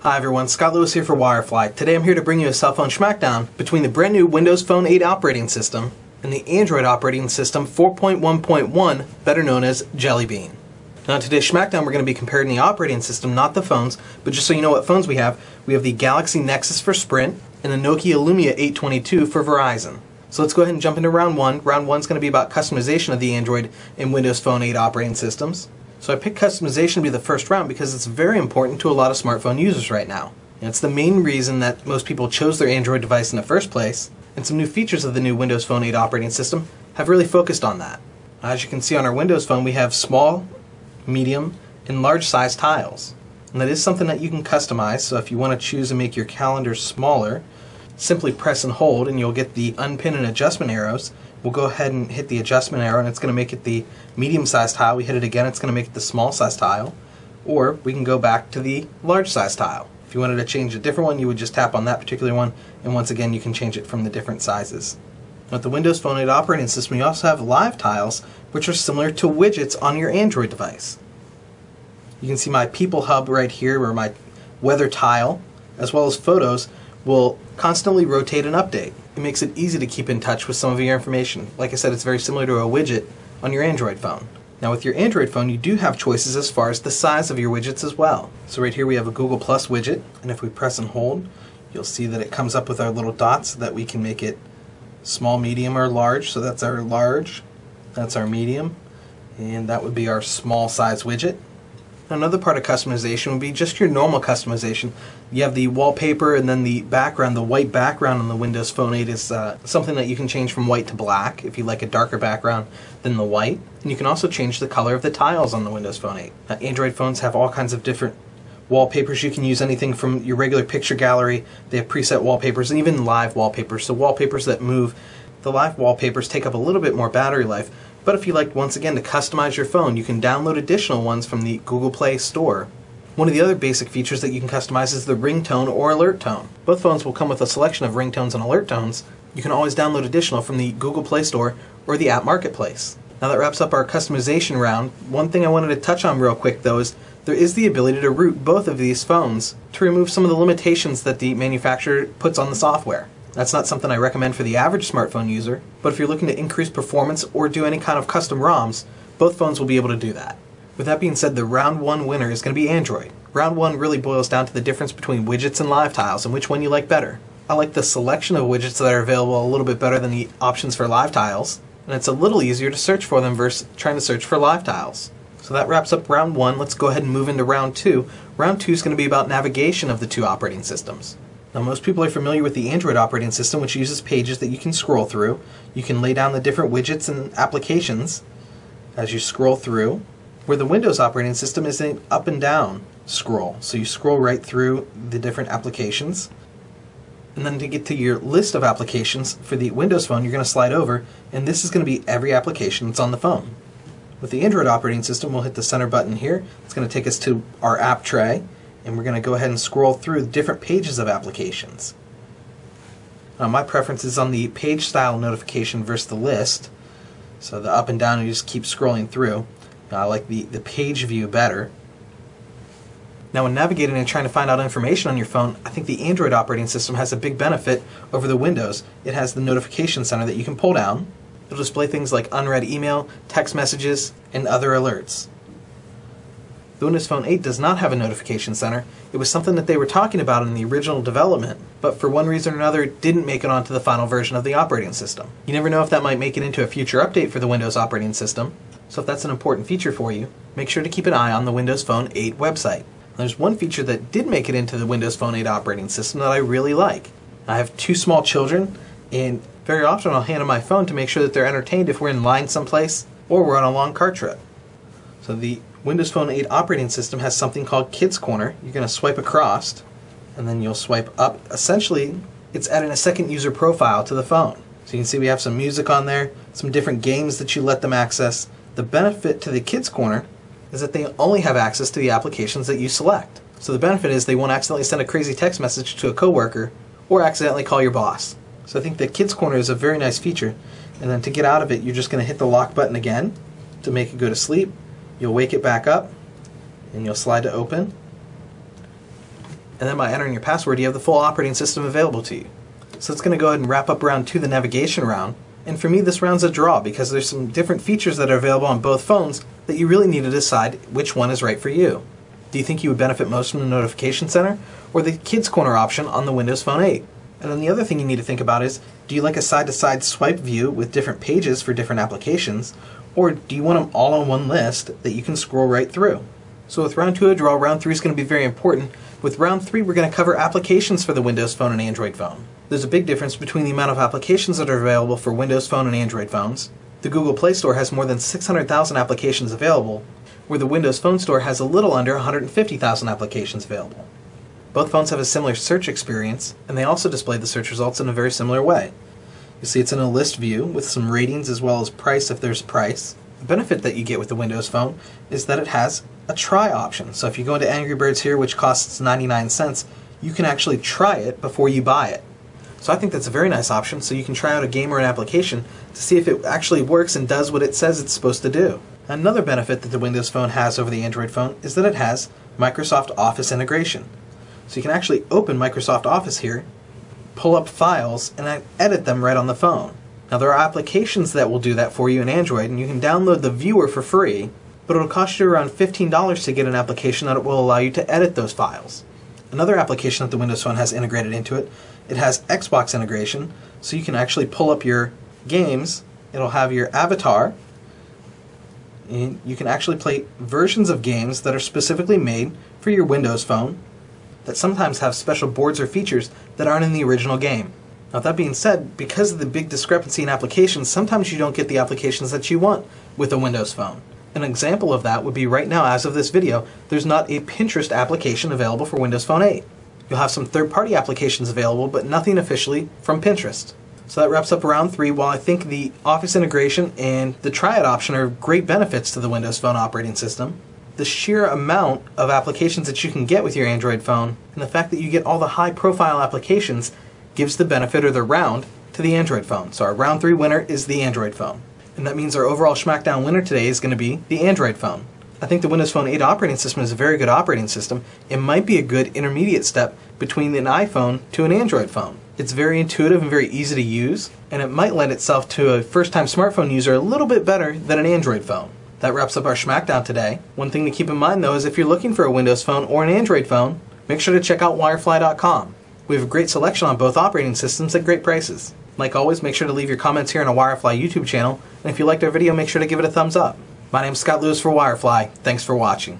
Hi everyone, Scott Lewis here for Wirefly. Today I'm here to bring you a cell phone smackdown between the brand new Windows Phone 8 operating system and the Android operating system 4.1.1, better known as Jelly Bean. Now today's smackdown we're going to be comparing the operating system, not the phones, but just so you know what phones we have, we have the Galaxy Nexus for Sprint and the Nokia Lumia 822 for Verizon. So let's go ahead and jump into round one. Round one is going to be about customization of the Android and Windows Phone 8 operating systems. So I picked customization to be the first round because it's very important to a lot of smartphone users right now. And it's the main reason that most people chose their Android device in the first place, and some new features of the new Windows Phone 8 operating system have really focused on that. As you can see on our Windows Phone, we have small, medium, and large size tiles. And that is something that you can customize, so if you want to choose and make your calendar smaller, simply press and hold and you'll get the unpin and adjustment arrows. We'll go ahead and hit the adjustment arrow and it's going to make it the medium sized tile. We hit it again, it's going to make it the small size tile. Or we can go back to the large size tile. If you wanted to change a different one, you would just tap on that particular one and once again you can change it from the different sizes. With the Windows Phone 8 operating system, you also have live tiles, which are similar to widgets on your Android device. You can see my People Hub right here, or my weather tile, as well as photos, will constantly rotate and update. It makes it easy to keep in touch with some of your information. Like I said, it's very similar to a widget on your Android phone. Now with your Android phone, you do have choices as far as the size of your widgets as well. So right here we have a Google Plus widget, and if we press and hold, you'll see that it comes up with our little dots so that we can make it small, medium, or large. So that's our large, that's our medium, and that would be our small size widget. Another part of customization would be just your normal customization. You have the wallpaper and then the background. The white background on the Windows Phone 8 is uh, something that you can change from white to black if you like a darker background than the white. And you can also change the color of the tiles on the Windows Phone 8. Uh, Android phones have all kinds of different wallpapers. You can use anything from your regular picture gallery. They have preset wallpapers and even live wallpapers. So wallpapers that move. The live wallpapers take up a little bit more battery life, but if you'd like, once again, to customize your phone, you can download additional ones from the Google Play Store. One of the other basic features that you can customize is the ringtone or alert tone. Both phones will come with a selection of ringtones and alert tones. You can always download additional from the Google Play Store or the App Marketplace. Now that wraps up our customization round. One thing I wanted to touch on real quick though is there is the ability to root both of these phones to remove some of the limitations that the manufacturer puts on the software. That's not something I recommend for the average smartphone user, but if you're looking to increase performance or do any kind of custom ROMs, both phones will be able to do that. With that being said, the round one winner is going to be Android. Round one really boils down to the difference between widgets and live tiles and which one you like better. I like the selection of widgets that are available a little bit better than the options for live tiles, and it's a little easier to search for them versus trying to search for live tiles. So that wraps up round one. Let's go ahead and move into round two. Round two is going to be about navigation of the two operating systems. Now, most people are familiar with the Android operating system, which uses pages that you can scroll through. You can lay down the different widgets and applications as you scroll through, where the Windows operating system is an up and down scroll. So you scroll right through the different applications. And then to get to your list of applications for the Windows phone, you're going to slide over, and this is going to be every application that's on the phone. With the Android operating system, we'll hit the center button here. It's going to take us to our app tray and we're going to go ahead and scroll through the different pages of applications. Now my preference is on the page style notification versus the list. So the up and down you just keep scrolling through. Now I like the, the page view better. Now when navigating and trying to find out information on your phone, I think the Android operating system has a big benefit over the Windows. It has the notification center that you can pull down. It'll display things like unread email, text messages, and other alerts. The Windows Phone 8 does not have a notification center. It was something that they were talking about in the original development, but for one reason or another didn't make it onto the final version of the operating system. You never know if that might make it into a future update for the Windows operating system, so if that's an important feature for you, make sure to keep an eye on the Windows Phone 8 website. There's one feature that did make it into the Windows Phone 8 operating system that I really like. I have two small children, and very often I'll hand them my phone to make sure that they're entertained if we're in line someplace or we're on a long car trip. So the Windows Phone 8 operating system has something called Kids Corner. You're going to swipe across, and then you'll swipe up. Essentially, it's adding a second user profile to the phone. So you can see we have some music on there, some different games that you let them access. The benefit to the Kids Corner is that they only have access to the applications that you select. So the benefit is they won't accidentally send a crazy text message to a coworker or accidentally call your boss. So I think the Kids Corner is a very nice feature. And then to get out of it, you're just going to hit the lock button again to make it go to sleep. You'll wake it back up and you'll slide to open. and then by entering your password, you have the full operating system available to you. So it's going to go ahead and wrap up round two, the navigation round. And for me, this round's a draw because there's some different features that are available on both phones that you really need to decide which one is right for you. Do you think you would benefit most from the Notification Center or the Kids Corner option on the Windows Phone 8? And then the other thing you need to think about is do you like a side to side swipe view with different pages for different applications, or do you want them all on one list that you can scroll right through? So with round two a draw, round three is going to be very important. With round three, we're going to cover applications for the Windows Phone and Android phone. There's a big difference between the amount of applications that are available for Windows Phone and Android phones. The Google Play Store has more than 600,000 applications available, where the Windows Phone Store has a little under 150,000 applications available. Both phones have a similar search experience, and they also display the search results in a very similar way. You see it's in a list view with some ratings as well as price if there's price. The benefit that you get with the Windows Phone is that it has a try option. So if you go into Angry Birds here, which costs 99 cents, you can actually try it before you buy it. So I think that's a very nice option so you can try out a game or an application to see if it actually works and does what it says it's supposed to do. Another benefit that the Windows Phone has over the Android phone is that it has Microsoft Office integration. So you can actually open Microsoft Office here, pull up files, and edit them right on the phone. Now there are applications that will do that for you in Android, and you can download the viewer for free, but it'll cost you around $15 to get an application that will allow you to edit those files. Another application that the Windows Phone has integrated into it, it has Xbox integration, so you can actually pull up your games. It'll have your avatar. And you can actually play versions of games that are specifically made for your Windows Phone that sometimes have special boards or features that aren't in the original game. Now, that being said, because of the big discrepancy in applications, sometimes you don't get the applications that you want with a Windows phone. An example of that would be right now, as of this video, there's not a Pinterest application available for Windows Phone 8. You'll have some third party applications available, but nothing officially from Pinterest. So that wraps up round three. While I think the Office integration and the It option are great benefits to the Windows Phone operating system, the sheer amount of applications that you can get with your Android phone and the fact that you get all the high profile applications gives the benefit or the round to the Android phone. So our round three winner is the Android phone. And that means our overall SmackDown winner today is going to be the Android phone. I think the Windows Phone 8 operating system is a very good operating system. It might be a good intermediate step between an iPhone to an Android phone. It's very intuitive and very easy to use, and it might lend itself to a first time smartphone user a little bit better than an Android phone. That wraps up our SmackDown today. One thing to keep in mind though is if you're looking for a Windows phone or an Android phone, make sure to check out wirefly.com. We have a great selection on both operating systems at great prices. Like always, make sure to leave your comments here on a Wirefly YouTube channel, and if you liked our video, make sure to give it a thumbs up. My name is Scott Lewis for Wirefly. Thanks for watching.